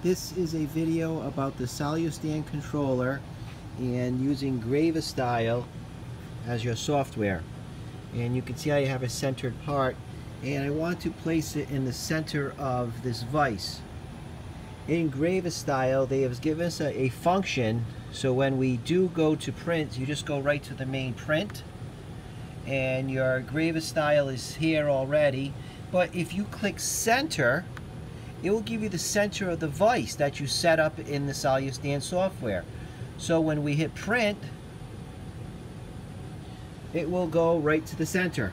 This is a video about the Solustan controller and using Gravostyle as your software. And you can see I have a centered part and I want to place it in the center of this vise. In Gravostyle they have given us a, a function so when we do go to print you just go right to the main print and your Gravostyle is here already but if you click center it will give you the center of the vise that you set up in the Solustan software. So when we hit print, it will go right to the center.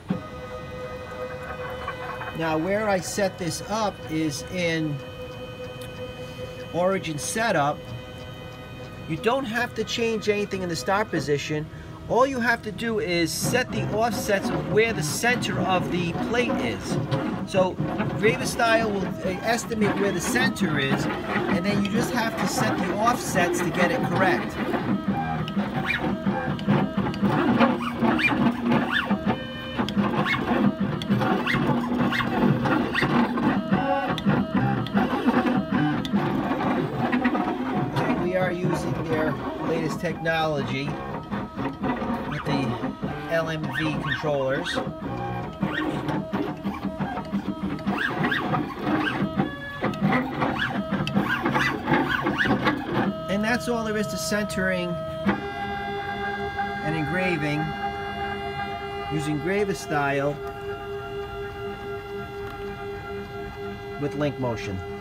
Now where I set this up is in Origin Setup. You don't have to change anything in the start position. All you have to do is set the offsets of where the center of the plate is. So Gravostyle will uh, estimate where the center is, and then you just have to set the offsets to get it correct. We are using their latest technology LMV controllers. And that's all there is to centering and engraving using Gravostyle with link motion.